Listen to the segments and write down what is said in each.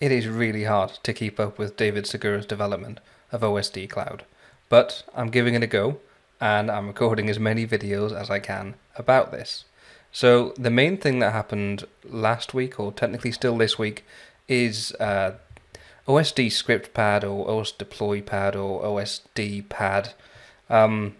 it is really hard to keep up with David Segura's development of OSD Cloud, but I'm giving it a go and I'm recording as many videos as I can about this. So the main thing that happened last week, or technically still this week, is uh, OSD script pad or OS deploy pad or OSD pad um,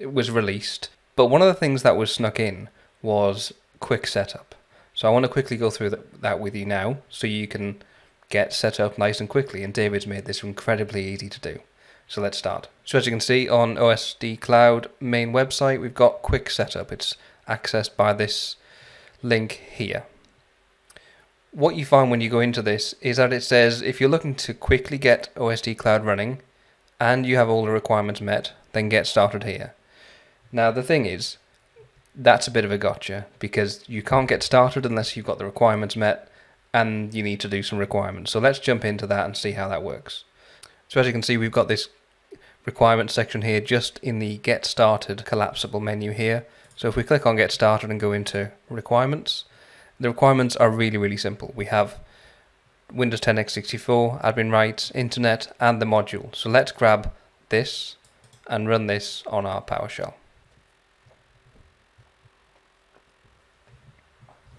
was released. But one of the things that was snuck in was quick setup. So I want to quickly go through that with you now so you can get set up nice and quickly. And David's made this incredibly easy to do. So let's start. So as you can see on OSD Cloud main website, we've got quick setup. It's accessed by this link here. What you find when you go into this is that it says if you're looking to quickly get OSD Cloud running and you have all the requirements met, then get started here. Now the thing is, that's a bit of a gotcha because you can't get started unless you've got the requirements met and you need to do some requirements. So let's jump into that and see how that works. So as you can see, we've got this requirements section here just in the get started collapsible menu here. So if we click on get started and go into requirements, the requirements are really, really simple. We have Windows 10 x64, admin rights, internet, and the module. So let's grab this and run this on our PowerShell.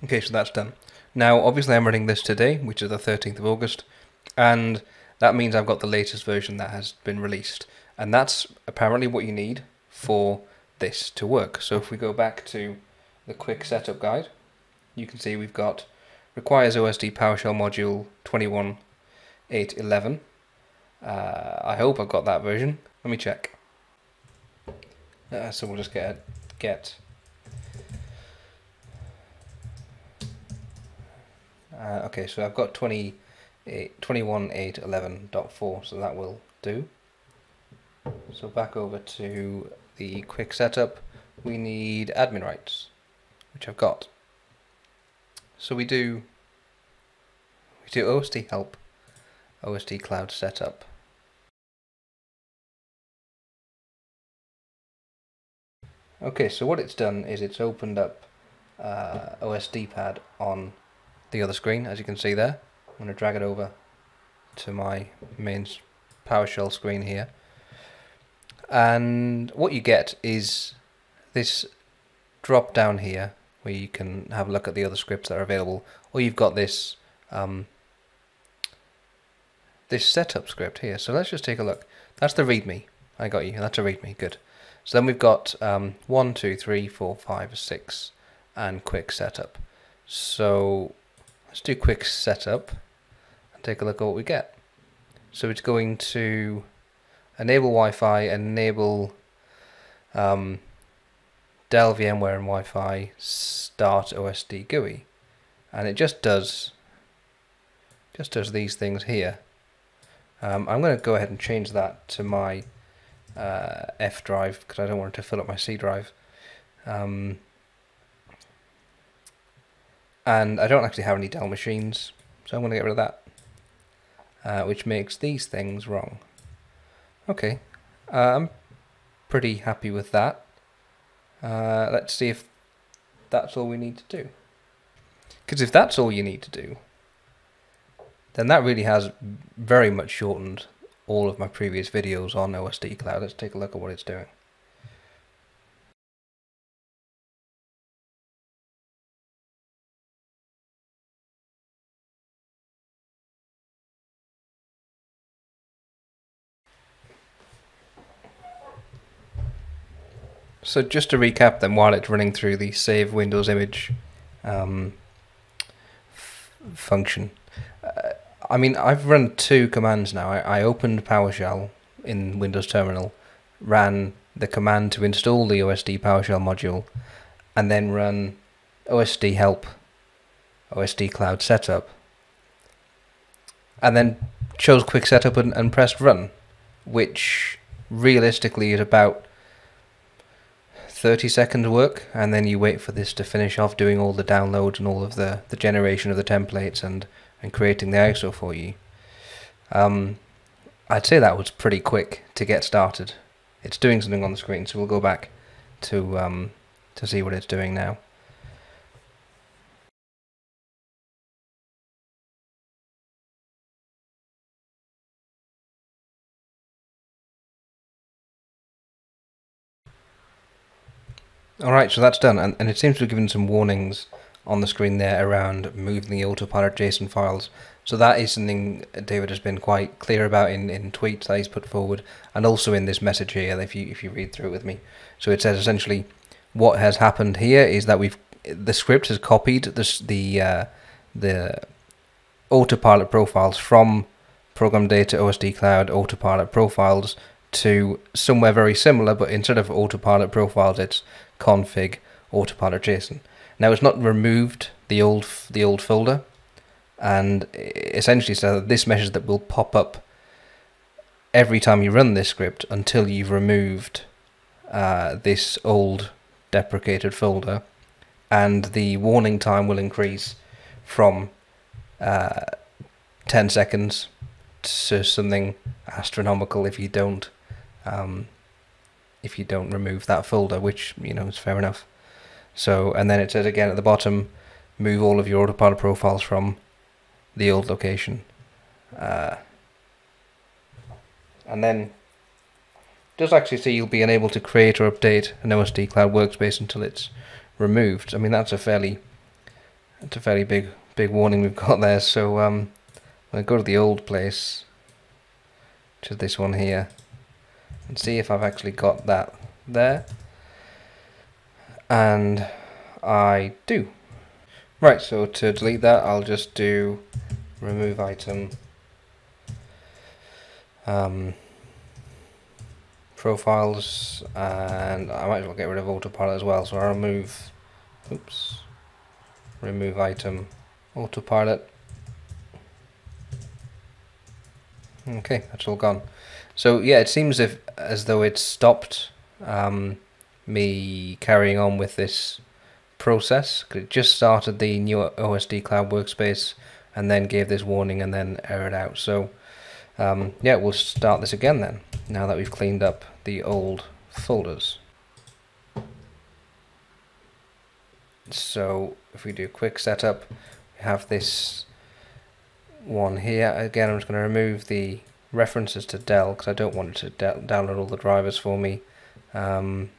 Okay, so that's done. Now, obviously I'm running this today, which is the 13th of August, and that means I've got the latest version that has been released. And that's apparently what you need for this to work. So if we go back to the quick setup guide, you can see we've got requires OSD PowerShell module 21.8.11. Uh, I hope I've got that version. Let me check. Uh, so we'll just get get uh, okay so I've got 20 21.8.11.4 so that will do so back over to the quick setup, we need admin rights, which I've got. So we do we do OSD help, OSD cloud setup. Okay, so what it's done is it's opened up uh, OSD pad on the other screen, as you can see there. I'm going to drag it over to my main PowerShell screen here. And what you get is this drop down here where you can have a look at the other scripts that are available or you've got this um, this setup script here. So let's just take a look. That's the readme. I got you. That's a readme. Good. So then we've got um, one two three four five six and quick setup. So let's do quick setup and take a look at what we get so it's going to enable Wi-Fi, enable um, Dell VMware and Wi-Fi, start OSD GUI, and it just does just does these things here. Um, I'm going to go ahead and change that to my uh, F drive because I don't want it to fill up my C drive. Um, and I don't actually have any Dell machines, so I'm going to get rid of that, uh, which makes these things wrong. Okay, uh, I'm pretty happy with that. Uh, let's see if that's all we need to do. Because if that's all you need to do, then that really has very much shortened all of my previous videos on OSD Cloud. Let's take a look at what it's doing. So just to recap then, while it's running through the save Windows image um, function, uh, I mean, I've run two commands now. I, I opened PowerShell in Windows Terminal, ran the command to install the OSD PowerShell module, and then run OSD help, OSD cloud setup, and then chose quick setup and, and pressed run, which realistically is about 30 seconds work and then you wait for this to finish off doing all the downloads and all of the, the generation of the templates and, and creating the ISO for you. Um, I'd say that was pretty quick to get started. It's doing something on the screen so we'll go back to, um, to see what it's doing now. Alright, so that's done, and, and it seems to have given some warnings on the screen there around moving the autopilot JSON files. So that is something David has been quite clear about in, in tweets that he's put forward, and also in this message here, if you if you read through it with me. So it says essentially, what has happened here is that we've the script has copied the uh, the autopilot profiles from program data OSD cloud autopilot profiles to somewhere very similar, but instead of autopilot profiles, it's config autopilot JSON. Now it's not removed the old the old folder, and essentially so this message that will pop up every time you run this script until you've removed uh, this old deprecated folder, and the warning time will increase from uh, 10 seconds to something astronomical if you don't um, if you don't remove that folder, which you know is fair enough. So and then it says again at the bottom, move all of your autopilot profiles from the old location, uh, and then does actually say you'll be unable to create or update an OSD Cloud workspace until it's removed. I mean that's a fairly that's a fairly big big warning we've got there. So um, go to the old place, is this one here and see if I've actually got that there. And I do. Right, so to delete that, I'll just do remove item um, profiles, and I might as well get rid of autopilot as well. So I'll remove, oops, remove item autopilot. Okay, that's all gone. So yeah, it seems if as though it stopped um, me carrying on with this process. It just started the new OSD Cloud Workspace and then gave this warning and then errored out. So um, yeah, we'll start this again then, now that we've cleaned up the old folders. So if we do quick setup, we have this one here. Again, I'm just going to remove the references to Dell because I don't want it to download all the drivers for me. Um,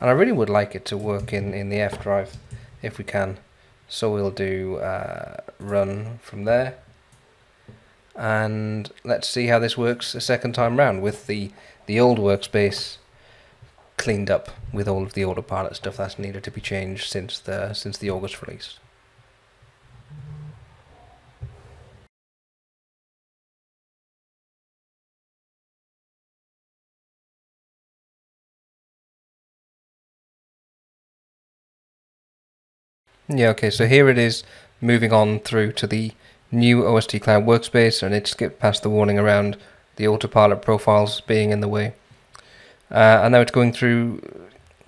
and I really would like it to work in, in the F drive if we can. So we'll do uh, run from there. And let's see how this works a second time round with the, the old workspace cleaned up with all of the autopilot stuff that's needed to be changed since the since the August release. Yeah, okay, so here it is moving on through to the new OSD Cloud workspace and it skipped past the warning around the autopilot profiles being in the way. Uh, and now it's going through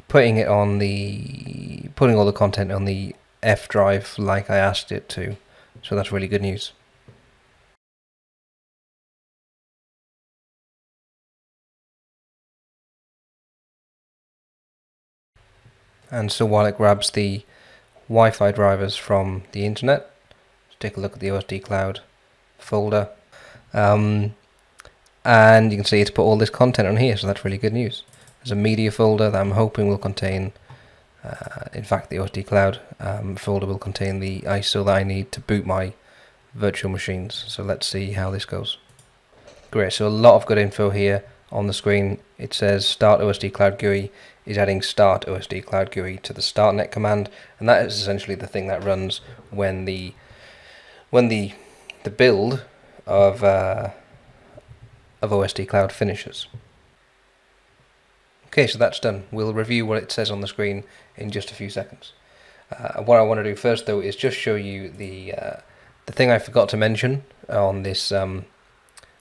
putting it on the putting all the content on the F drive like I asked it to. So that's really good news. And so while it grabs the Wi-Fi drivers from the internet. Let's take a look at the OSD Cloud folder. Um, and you can see it's put all this content on here, so that's really good news. There's a media folder that I'm hoping will contain, uh, in fact the OSD Cloud um, folder will contain the ISO that I need to boot my virtual machines. So let's see how this goes. Great, so a lot of good info here on the screen. It says start OSD Cloud GUI is adding start OSD Cloud GUI to the startnet command, and that is essentially the thing that runs when the when the the build of uh, of OSD Cloud finishes. Okay, so that's done. We'll review what it says on the screen in just a few seconds. Uh, what I want to do first, though, is just show you the uh, the thing I forgot to mention on this um,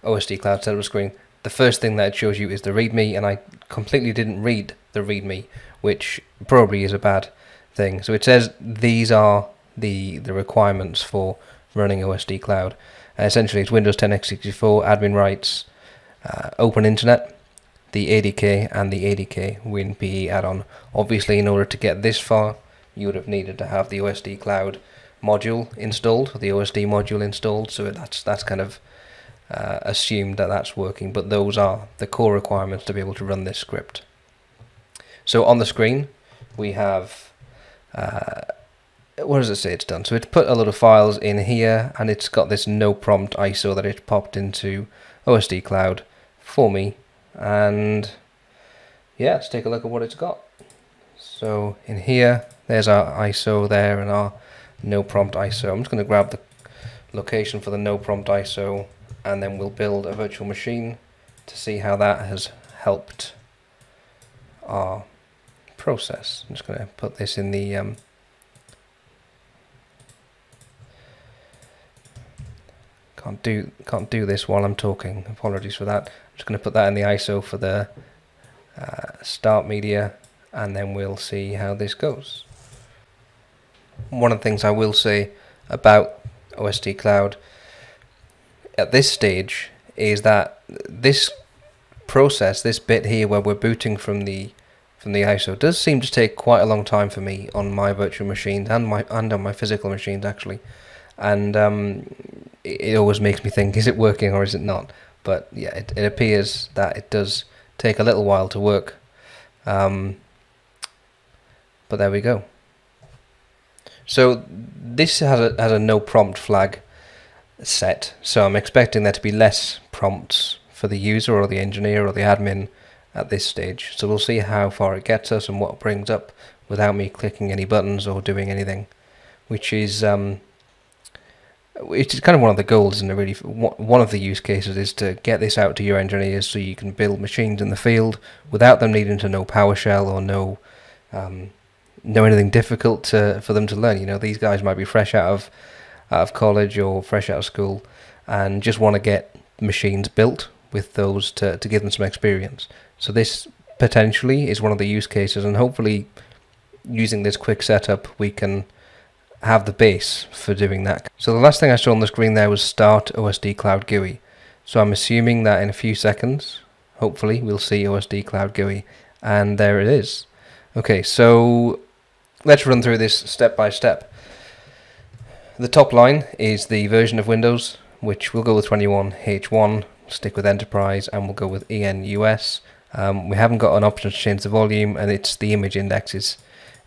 OSD Cloud setup screen. The first thing that it shows you is the README, and I completely didn't read the README, which probably is a bad thing. So it says these are the the requirements for running OSD Cloud. Uh, essentially, it's Windows 10 x64, admin rights, uh, open internet, the ADK, and the ADK WinPE add-on. Obviously, in order to get this far, you would have needed to have the OSD Cloud module installed, the OSD module installed. So that's that's kind of uh, assumed that that's working. But those are the core requirements to be able to run this script. So on the screen, we have, uh, what does it say it's done? So it's put a lot of files in here, and it's got this no prompt ISO that it popped into OSD Cloud for me. And yeah, let's take a look at what it's got. So in here, there's our ISO there and our no prompt ISO. I'm just going to grab the location for the no prompt ISO and then we'll build a virtual machine to see how that has helped our process. I'm just going to put this in the um, can't do can't do this while I'm talking. Apologies for that. I'm just going to put that in the ISO for the uh, start media, and then we'll see how this goes. One of the things I will say about OSD Cloud at this stage is that this process, this bit here where we're booting from the from the ISO, does seem to take quite a long time for me on my virtual machines and my and on my physical machines actually, and um, it, always makes me think: is it working or is it not? But yeah, it, it appears that it does take a little while to work. Um, but there we go. So this has a has a no prompt flag set. So I'm expecting there to be less prompts for the user or the engineer or the admin at this stage. So we'll see how far it gets us and what it brings up without me clicking any buttons or doing anything, which is um, which is kind of one of the goals, and really one of the use cases is to get this out to your engineers so you can build machines in the field without them needing to know PowerShell or know um, know anything difficult to, for them to learn. You know, these guys might be fresh out of out of college or fresh out of school and just want to get machines built with those to, to give them some experience. So this potentially is one of the use cases and hopefully using this quick setup we can have the base for doing that. So the last thing I saw on the screen there was start OSD Cloud GUI. So I'm assuming that in a few seconds, hopefully, we'll see OSD Cloud GUI. And there it is. Okay, so let's run through this step by step. The top line is the version of Windows, which we'll go with 21H1, stick with Enterprise, and we'll go with ENUS. Um, we haven't got an option to change the volume, and it's the image index is,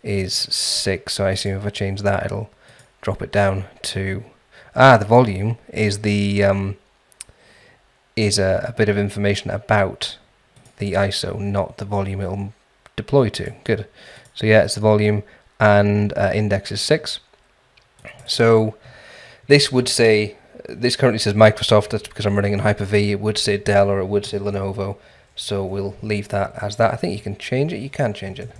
is 6, so I assume if I change that, it'll drop it down to... Ah, the volume is the um, is a, a bit of information about the ISO, not the volume it'll deploy to. Good. So yeah, it's the volume, and uh, index is 6. So this would say, this currently says Microsoft, that's because I'm running in Hyper-V, it would say Dell or it would say Lenovo, so we'll leave that as that. I think you can change it, you can change it.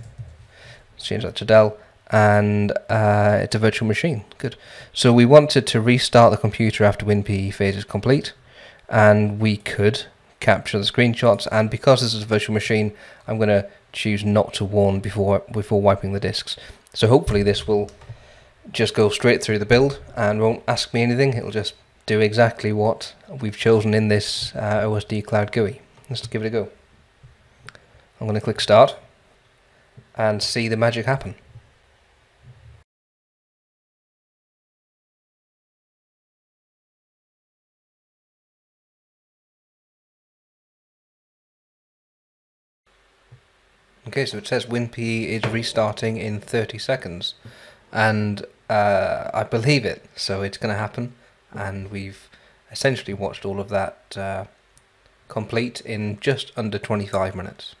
Let's change that to Dell, and uh, it's a virtual machine, good. So we wanted to restart the computer after WinPE phase is complete, and we could capture the screenshots, and because this is a virtual machine, I'm going to choose not to warn before before wiping the disks. So hopefully this will just go straight through the build and won't ask me anything. It'll just do exactly what we've chosen in this uh, OSD Cloud GUI. Let's give it a go. I'm going to click start and see the magic happen. Okay, so it says WinPE is restarting in 30 seconds and uh, I believe it. So it's going to happen, and we've essentially watched all of that uh, complete in just under 25 minutes.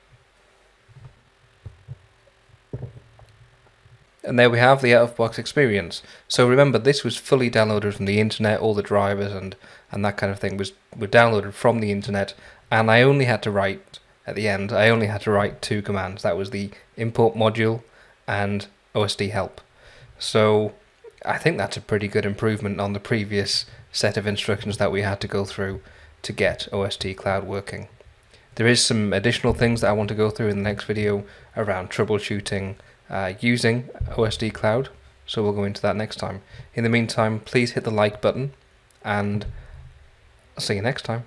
And there we have the out-of-box experience. So remember, this was fully downloaded from the internet. All the drivers and and that kind of thing was were downloaded from the internet, and I only had to write at the end. I only had to write two commands. That was the import module and OSD help. So I think that's a pretty good improvement on the previous set of instructions that we had to go through to get OSD Cloud working. There is some additional things that I want to go through in the next video around troubleshooting uh, using OSD Cloud, so we'll go into that next time. In the meantime, please hit the like button, and I'll see you next time.